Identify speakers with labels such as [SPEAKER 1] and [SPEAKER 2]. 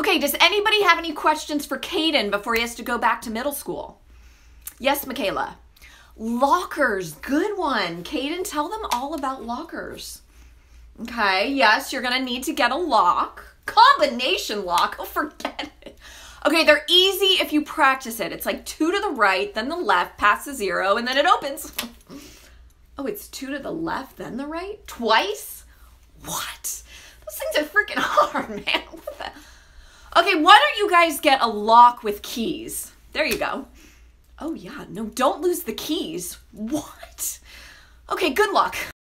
[SPEAKER 1] Okay, does anybody have any questions for Caden before he has to go back to middle school? Yes, Michaela. Lockers, good one. Caden, tell them all about lockers. Okay, yes, you're gonna need to get a lock. Combination lock, oh, forget it. Okay, they're easy if you practice it. It's like two to the right, then the left, past the zero, and then it opens. Oh, it's two to the left, then the right? Twice? What? Those things are freaking hard, man. Okay, why don't you guys get a lock with keys? There you go. Oh, yeah, no, don't lose the keys. What? Okay, good luck.